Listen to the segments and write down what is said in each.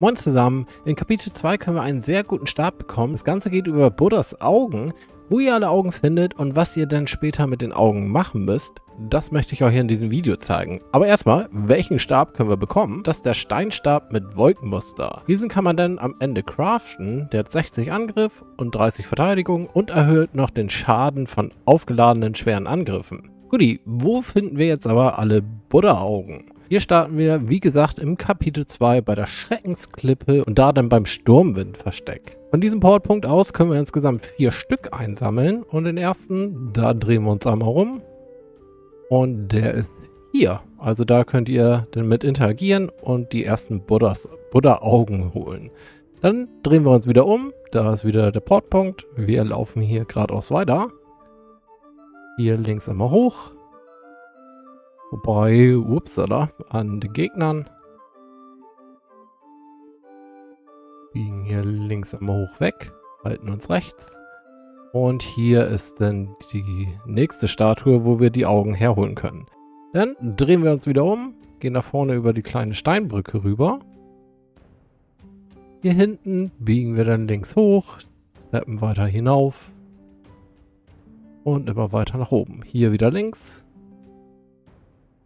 Moin zusammen, in Kapitel 2 können wir einen sehr guten Start bekommen. Das Ganze geht über Buddhas Augen. Wo ihr alle Augen findet und was ihr dann später mit den Augen machen müsst, das möchte ich euch in diesem Video zeigen. Aber erstmal, welchen Stab können wir bekommen? Das ist der Steinstab mit Wolkenmuster. Diesen kann man dann am Ende craften. Der hat 60 Angriff und 30 Verteidigung und erhöht noch den Schaden von aufgeladenen schweren Angriffen. Guti, wo finden wir jetzt aber alle Buddha-Augen? Hier starten wir, wie gesagt, im Kapitel 2 bei der Schreckensklippe und da dann beim Sturmwindversteck. Von diesem Portpunkt aus können wir insgesamt vier Stück einsammeln und den ersten, da drehen wir uns einmal rum und der ist hier. Also da könnt ihr dann mit interagieren und die ersten Buddha-Augen holen. Dann drehen wir uns wieder um, da ist wieder der Portpunkt. Wir laufen hier geradeaus weiter. Hier links einmal hoch Vorbei, upsala, an den Gegnern. Biegen hier links einmal hoch weg, halten uns rechts. Und hier ist dann die nächste Statue, wo wir die Augen herholen können. Dann drehen wir uns wieder um, gehen nach vorne über die kleine Steinbrücke rüber. Hier hinten biegen wir dann links hoch, treppen weiter hinauf und immer weiter nach oben. Hier wieder links,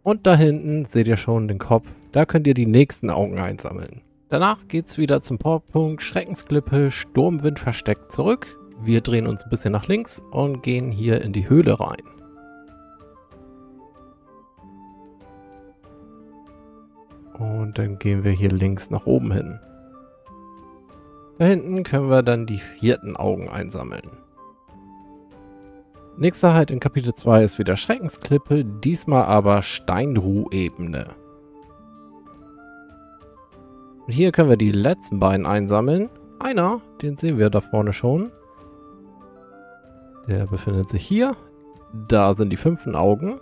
und da hinten seht ihr schon den Kopf. Da könnt ihr die nächsten Augen einsammeln. Danach geht es wieder zum Powerpunkt Schreckensklippe Sturmwind versteckt zurück. Wir drehen uns ein bisschen nach links und gehen hier in die Höhle rein. Und dann gehen wir hier links nach oben hin. Da hinten können wir dann die vierten Augen einsammeln. Nächster halt in Kapitel 2 ist wieder Schreckensklippe, diesmal aber Steinruh-Ebene. Und hier können wir die letzten beiden einsammeln. Einer, den sehen wir da vorne schon. Der befindet sich hier. Da sind die fünften Augen.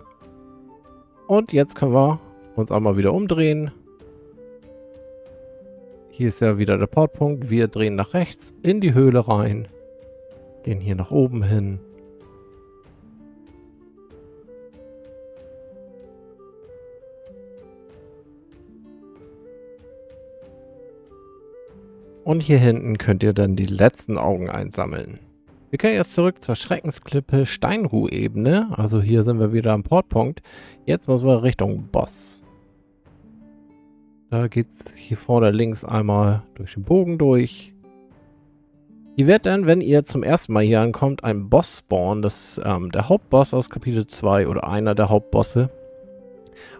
Und jetzt können wir uns einmal wieder umdrehen. Hier ist ja wieder der Portpunkt. Wir drehen nach rechts in die Höhle rein. Gehen hier nach oben hin. Und hier hinten könnt ihr dann die letzten Augen einsammeln. Wir können jetzt zurück zur Schreckensklippe Steinruh-Ebene. Also hier sind wir wieder am Portpunkt. Jetzt müssen wir Richtung Boss. Da geht es hier vorne links einmal durch den Bogen durch. Ihr werdet dann, wenn ihr zum ersten Mal hier ankommt, einen Boss spawnen. Das ist ähm, der Hauptboss aus Kapitel 2 oder einer der Hauptbosse.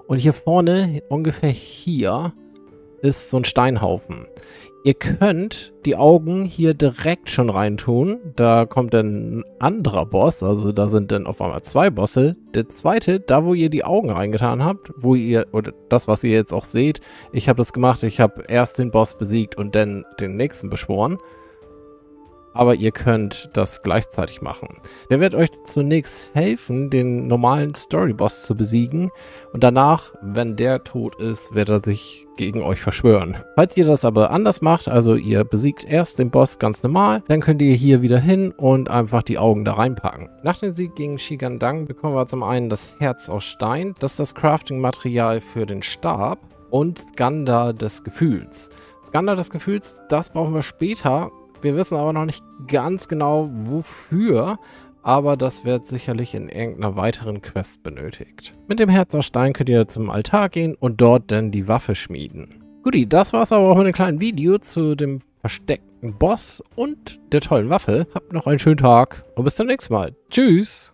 Und hier vorne, ungefähr hier, ist so ein Steinhaufen. Ihr könnt die Augen hier direkt schon reintun. Da kommt dann ein anderer Boss, also da sind dann auf einmal zwei Bosse. Der zweite, da wo ihr die Augen reingetan habt, wo ihr, oder das, was ihr jetzt auch seht, ich habe das gemacht, ich habe erst den Boss besiegt und dann den nächsten beschworen aber ihr könnt das gleichzeitig machen. Der wird euch zunächst helfen, den normalen Storyboss zu besiegen und danach, wenn der tot ist, wird er sich gegen euch verschwören. Falls ihr das aber anders macht, also ihr besiegt erst den Boss ganz normal, dann könnt ihr hier wieder hin und einfach die Augen da reinpacken. Nach dem Sieg gegen Shigandang bekommen wir zum einen das Herz aus Stein, das ist das Crafting-Material für den Stab und Ganda des Gefühls. Ganda des Gefühls, das brauchen wir später, wir wissen aber noch nicht ganz genau, wofür, aber das wird sicherlich in irgendeiner weiteren Quest benötigt. Mit dem Herz aus Stein könnt ihr zum Altar gehen und dort dann die Waffe schmieden. Guti, das war's aber auch mit einem kleinen Video zu dem versteckten Boss und der tollen Waffe. Habt noch einen schönen Tag und bis zum nächsten Mal. Tschüss!